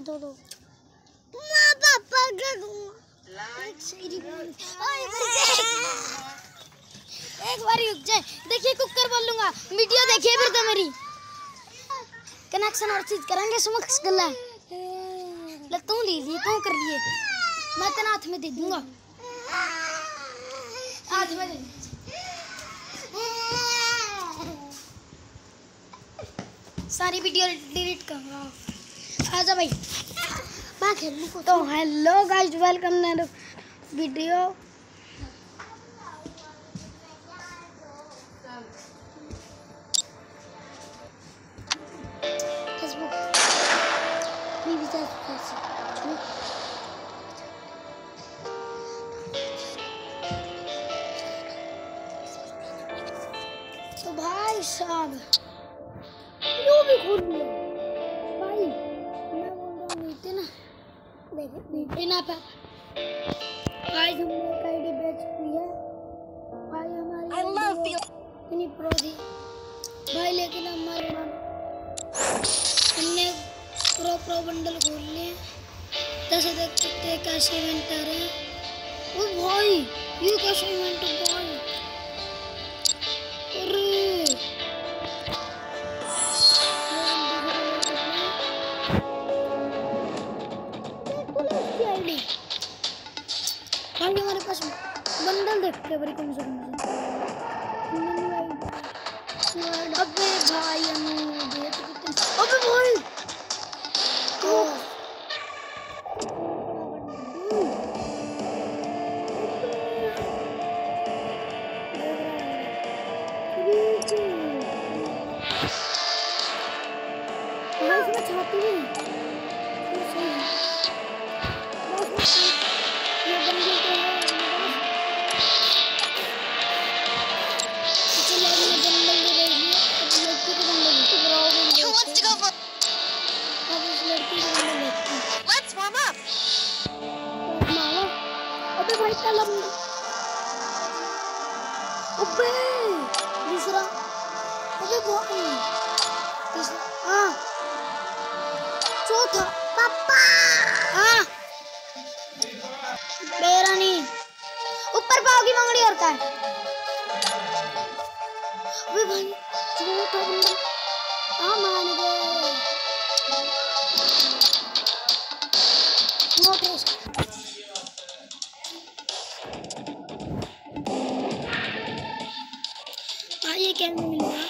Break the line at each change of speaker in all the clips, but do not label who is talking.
तो तो एक बार रुक जाए देखिए कुकर बोलूँगा वीडियो देखिए फिर तो मेरी कनेक्शन और चीज़ करेंगे समक्ष गला ले तू लीजिए तू कर लिए मैं तेरे हाथ में दे दूँगा हाथ में दे सारी वीडियो डिलीट करूँगा आजा भाई। मैं खेलूँ तो हेलो गाइस वेलकम वीडियो देखे नीचे ना पे भाई हमने एक आईडी बेच दी है। भाई हमारी you. इतनी प्रो थी भाई लेकिन हमारे हमने प्रो प्रो बंडल खोल लिए जैसे देख सकते हैं कैसे इवेंट आ रहे हैं। ओ भाई ये कैसे इवेंट भाई बंडल देखते हैं बड़ी कम से कम अबे भाई हमें कलम अबे दूसरा अबे भाई तीसरा हाँ चौथा पापा हाँ मेरा नहीं ऊपर पाव की मंगड़ी और का अबे भाई चौथा बंदा हाँ मान गए नोटिस हाँ ये क्या मिलेगा
Another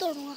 तोड़ूँगा।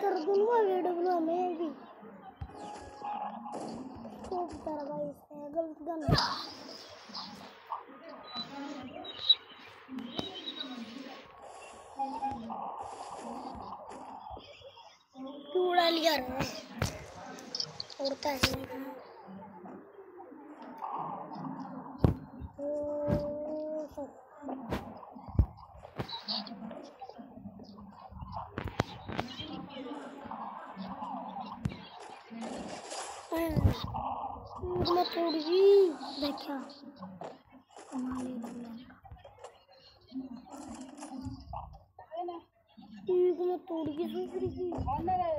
कर
दूँगा वीडियो बना मैं भी उड़ा लिया उड़ता है। मैं तोड़ गई देखा कमाल ही लग रहा एक मैं तोड़ गई दूसरी की चलता है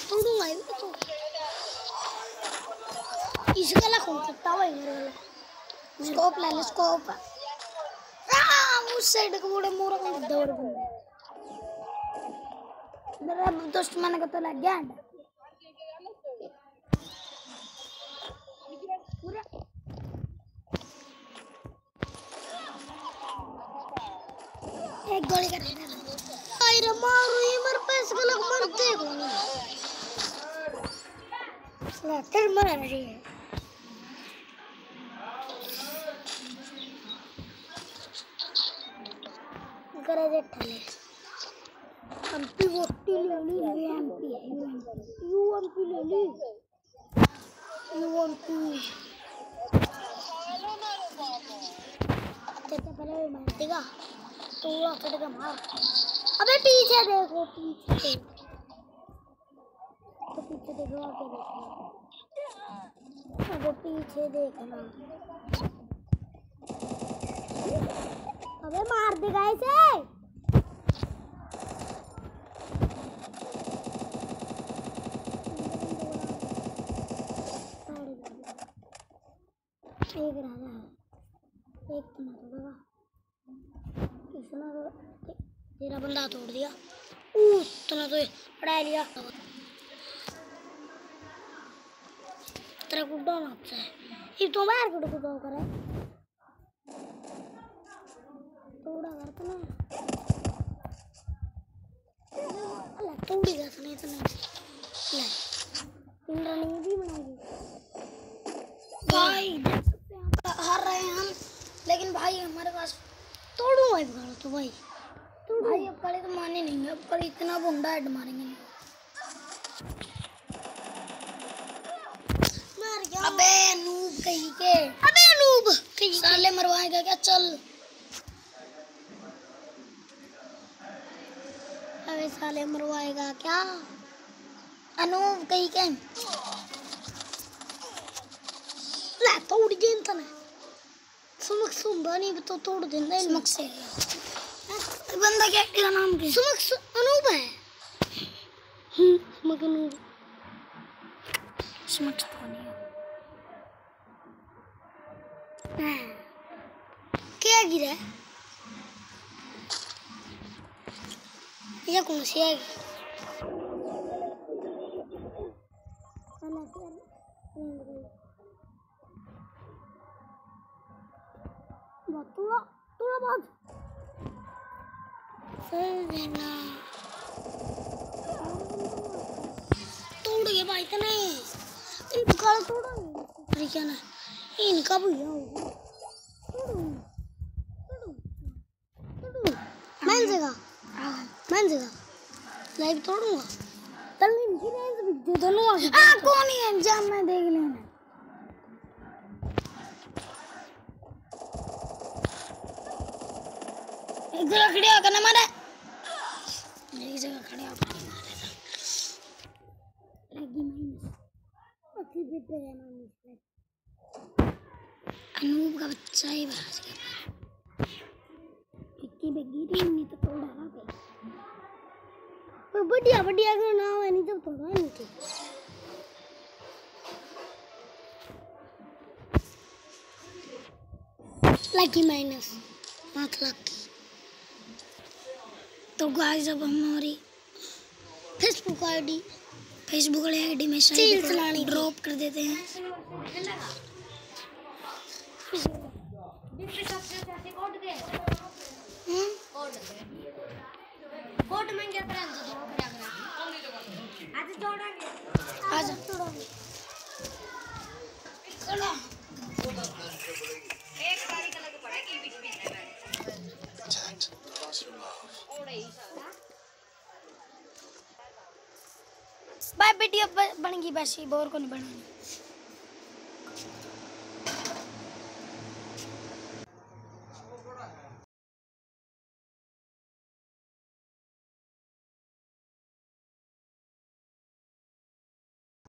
तू स्कोप ले ले स्कोप उस साइड को बड़े मोरा को दौड़ गए मेरा दोस्त मैंने को तो लग गया पूरा एक गोली कर अरे मारो ये मेरे पैसे को लग को ला तेरे मर रही है एमपी वोटी ले ली ये एमपी यू एमपी ले ली यू एमपी तेरे पहले मार देगा तोड़ा करेगा मार अबे पीछे देखो पीछे तो पीछे देखो आगे देखो अबे पीछे देखना अबे मार देगा इसे एक राजा है। एक तो ना तोड़ेगा तो तेरा बंदा तोड़ दिया। उतना तो पढ़ा लिया तेरा गुड्डा नापता है। ये तो बाहर गुड्डा गुड्डा करे थोड़ा करते ना। अल्लाह थोड़ी करते नहीं तो नहीं ले। नहीं भी बनाएगी भाई देख सकते हैं यहाँ पर हार रहे हैं हम लेकिन भाई हमारे पास तोड़ू भाई पकड़ो तो भाई। तो भाई अब पहले तो माने नहीं अब कड़े इतना बुंडा हेड मारेंगे। नहीं मर गया अबे नूब कहीं के। अबे नूब कहीं साले मरवाएगा क्या? चल। अबे साले मरवाएगा क्या? अनूब कहीं के? ला तोड़ गेंद तने Sumaksumba नहीं बताओ तोड़ देना सुमक से बंदा क्या का नाम क्या सुमक अनूप है सुमक अनूप सुमक क्या गिरा ये कौन सी है देना तोड़ गए भाई तो नहीं इनका तोड़ा नहीं क्या ना इनका भैया मैं जगह मैं जगह लाइव तोड़ूँगा चल इनकी रेंज भी दे दो ना हाँ कौन ही है जाम मैं देख लेना एक जगह खड़े होकर ना मारे एक जगह खड़े होकर नहीं मारे
फिर तो है अनूप का बच्चा ही बाज गया इक्की बेगी री नहीं तो तोड़ा पे पर बढ़िया बढ़िया का नाम है नहीं तो तोड़ा नहीं थे लकी माइनस पाँच लाख तो गाइस अब हम हमारी फेसबुक आईडी फेसबुक वाली आईडी में शायद चलानी। ड्रॉप कर देते हैं। हम्म? आजा बाय वीडियो बन गई बस बोर को नहीं बनानी।